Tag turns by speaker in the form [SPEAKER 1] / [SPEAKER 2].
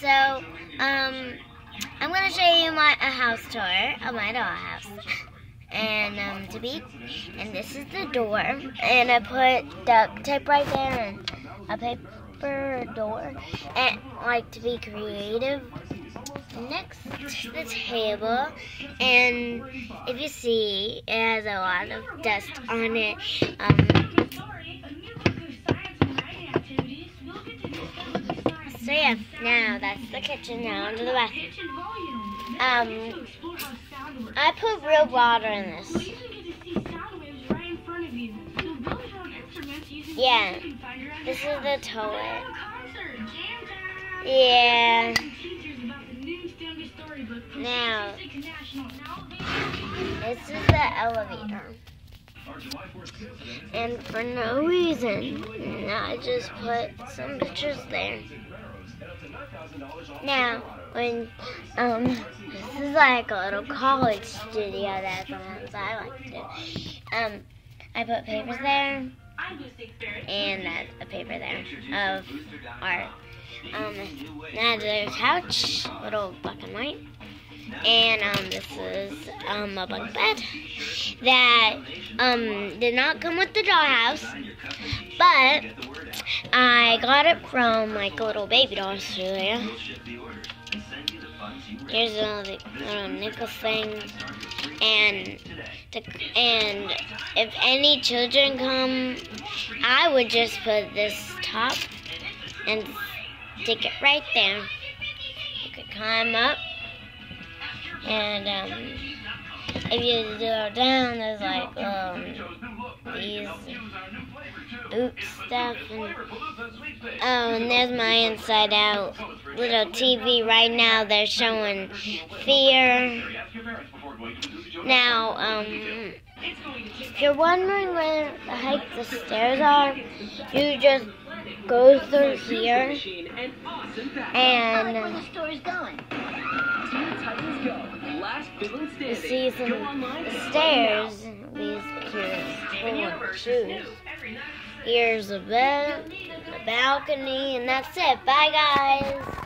[SPEAKER 1] So, um, I'm gonna show you my a house tour of my dollhouse. And um, to be, and this is the door, and I put duct tape right there and a paper door, and like to be creative. Next to the table, and if you see, it has a lot of dust on it. Um, So yeah, now that's the kitchen. Now into the bathroom. Um, I put real water in this. Yeah, this is the toilet. Yeah. Now, this is the elevator. And for no reason, I just put some pictures there. Now, when, um, this is like a little college studio that's that sometimes I like to do. Um, I put papers there, and uh, a paper there of art. Um, now there's a couch, little black and white. And um, this is um, a bunk bed that um, did not come with the dollhouse, but I got it from like a little baby doll studio. Here's another little nickel thing, and to, and if any children come, I would just put this top and stick it right there. You could climb up, and um, if you go down, there's like um, these boot stuff. And, oh, and there's my inside out little TV right now. They're showing Fear. Now, um, if you're wondering where the height the stairs are, you just go through here and you see some stairs. These cute shoes. Here's a bed, the balcony, and that's it. Bye, guys.